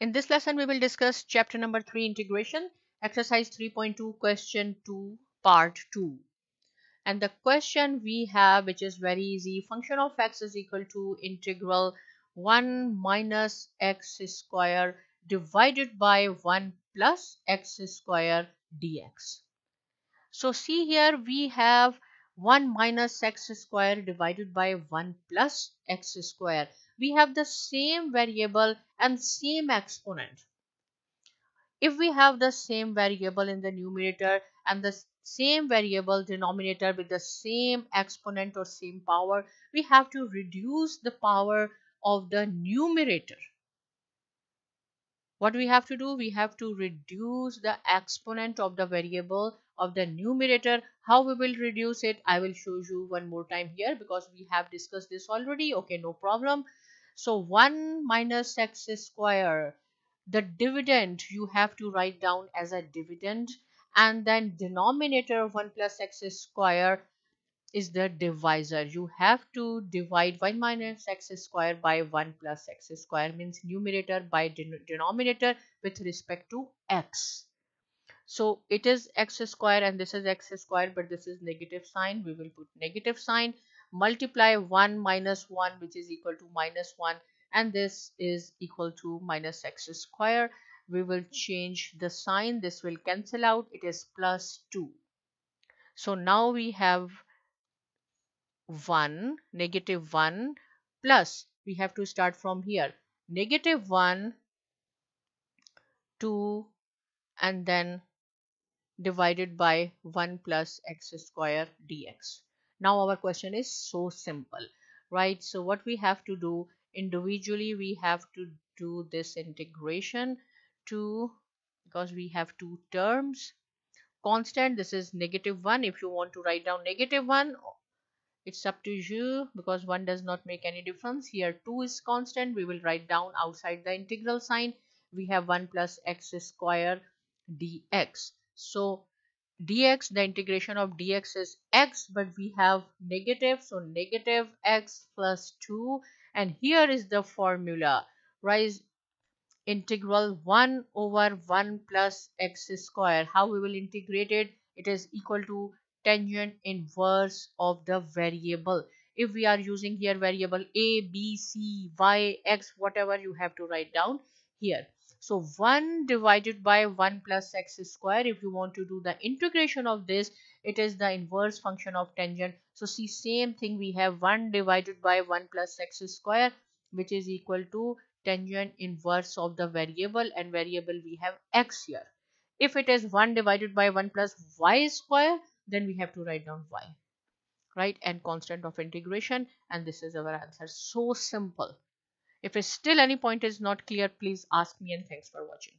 In this lesson, we will discuss chapter number 3 integration, exercise 3.2 question 2 part 2. And the question we have which is very easy function of x is equal to integral 1 minus x square divided by 1 plus x square dx. So see here we have 1 minus x square divided by 1 plus x square we have the same variable and same exponent. If we have the same variable in the numerator and the same variable denominator with the same exponent or same power, we have to reduce the power of the numerator. What we have to do? We have to reduce the exponent of the variable of the numerator. How we will reduce it? I will show you one more time here because we have discussed this already. Okay, no problem. So 1 minus x square, the dividend you have to write down as a dividend and then denominator 1 plus x square is the divisor. You have to divide 1 minus x square by 1 plus x square means numerator by denominator with respect to x. So it is x square and this is x square but this is negative sign. We will put negative sign multiply 1 minus 1 which is equal to minus 1 and this is equal to minus x square. We will change the sign. This will cancel out. It is plus 2 so now we have 1 negative 1 plus we have to start from here. Negative 1 2 and then divided by 1 plus x square dx now our question is so simple right? So what we have to do individually we have to do this integration to because we have two terms constant this is negative 1 if you want to write down negative 1 it's up to you because 1 does not make any difference. Here 2 is constant we will write down outside the integral sign. We have 1 plus x square dx. So dx the integration of dx is x but we have negative so negative x plus 2 and here is the formula. Rise integral 1 over 1 plus x square. How we will integrate it? It is equal to tangent inverse of the variable. If we are using here variable a b c y x whatever you have to write down here so 1 divided by 1 plus x square. If you want to do the integration of this, it is the inverse function of tangent. So see same thing we have 1 divided by 1 plus x square which is equal to tangent inverse of the variable and variable we have x here. If it is 1 divided by 1 plus y square then we have to write down y right and constant of integration and this is our answer so simple if still any point is not clear, please ask me and thanks for watching.